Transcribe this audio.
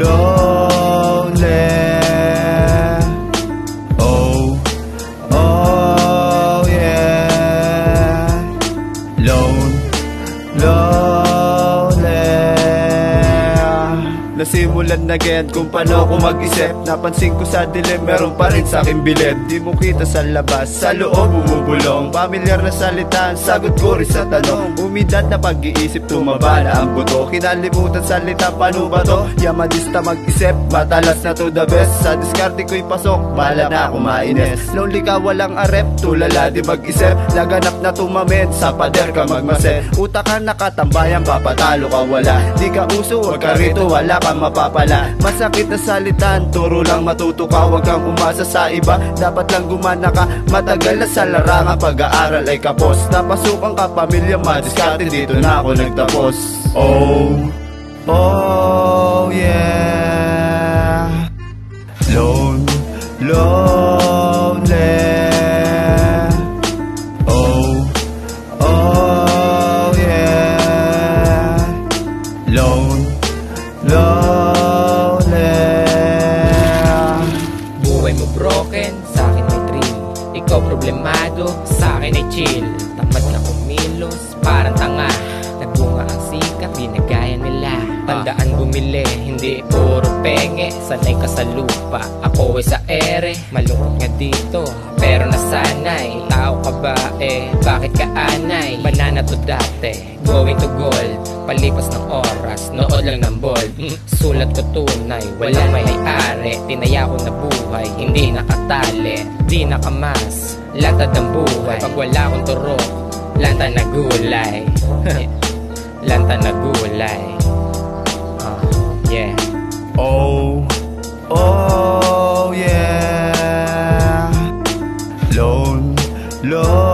love. Nasimulan na again kung paano ako mag-isip. Napansin ko sa dilim meron pa rin sa aking bilit Di mo kita sa labas, sa loob bumubulong. Pamilyar na salita, sagot ko rin sa tanong. Umidad na pag-iisip, tumaba na ang buto. Kinalimutan salita, paano ba to? Yamadista mag-isip, matalas na to the best. Sa diskarte ko'y pasok, bala na ako mainis. Lonely ka, walang arep, tulala di mag-isip. Laganap na tumamin, sa pader ka magmaset. Utak ka nakatambayan, papatalo ka wala. Di ka uso, wag ka rito, wala kang mapapala. Masakit na salitan, turo lang matuto ka Huwag kang umasa sa iba, dapat lang gumana ka. Matagal na sa larangan, pag-aaral ay kapos. Napasukan ka pamilya, madiskarte dito na ako nagtapos. Oh, oh yeah Buhay mo broken, sa akin may thrill. Ikaw problemado, sa akin ay chill. Tamad na kumilos, parang tanga. Nagbunga ang sikat, di na nila Tandaan bumili, hindi puro penge. Sanay ka sa lupa, ako ay sa ere. Malungkot nga dito, pero nasanay. Tao ka ba eh, bakit ka anay? Banana to dati, going to gold. Palipas ng oras, nood lang ng bold. Mm, Sulat ko tunay, walang may ari. Tinaya ko na buhay, hindi nakatali. Di nakamas, latad ang buhay. Pag wala akong turok, lanta na gulay. Lanta na gulay Yeah Oh, oh yeah Lone, lone.